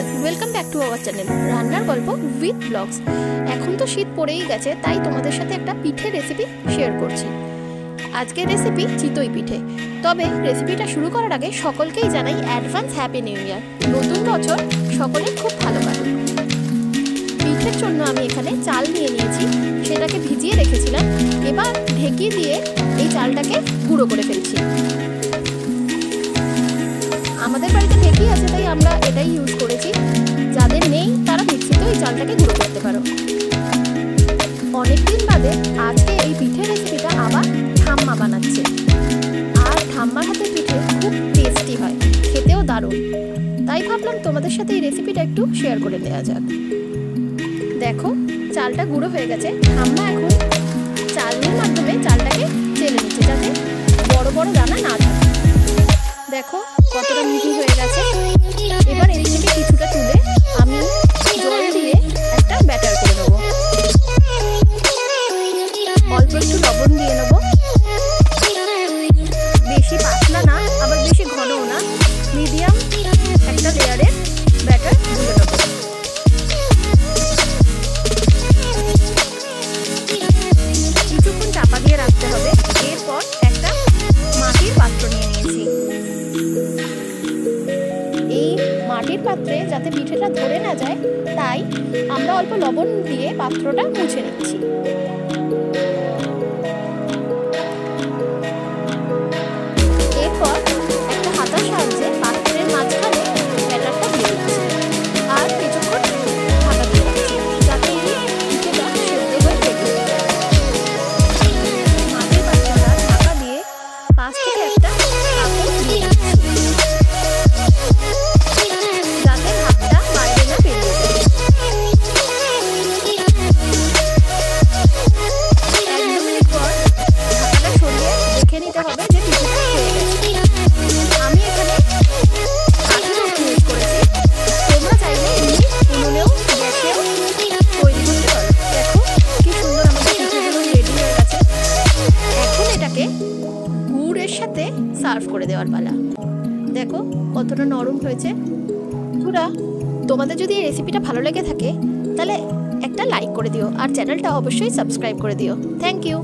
Friends welcome back to our channel রান্নার গল্প with blogs এখন তো শীত পড়েই গেছে, তাই তোমাদের সাথে একটা পিঠে রেসিপি শেয়ার করছি। আজকের রেসিপি চিতই পিঠে। তবে রেসিপিটা শুরু করার আগে সকলকেই জানাই অ্যাডভান্স হ্যাপি নিউ ইয়ার নতুন বছর সকলের খুব ভালো কাটুক পিঠের জন্য আমি এখানে চাল নিয়ে নিয়েছি, সেটাকে ভিজিয়ে রেখেছিলাম। এবার ঢেকি দিয়ে এই চালটাকে গুঁড়ো করে ফেলছি। চালটাকে গুঁড়ো করতে পারো। অনেকদিন বাদে আজকে এই পিঠে রেসিপিটা আবার ঠাম্মা বানাচ্ছে। আর ঠাম্মার হাতে পিঠে খুব টেস্টি হয়, খেতেও দারুণ। তাই ভাবলাম তোমাদের সাথে এই রেসিপিটা একটু শেয়ার করে দেওয়া যাক। দেখো, চালটা গুঁড়ো হয়ে গেছে। ঠাম্মা এখন চালের মাধ্যমে চালটাকে চেলে নিচ্ছে যাতে বড় বড় দানা না থাকে। দেখো, কতটা মিহি হয়ে গেছে। মাটির পাত্রে যাতে পিঠেটা ধরে না যায়, তাই আমরা অল্প লবণ দিয়ে পাত্রটা মুছে নিচ্ছি। এটাকে গুড়ের সাথে সার্ভ করে দেওয়ার পালা। দেখো, কতটা নরম হয়েছে। বন্ধুরা, তোমাদের যদি এই রেসিপিটা ভালো লেগে থাকে, তাহলে একটা লাইক করে দিও আর চ্যানেলটা অবশ্যই সাবস্ক্রাইব করে দিও। Thank you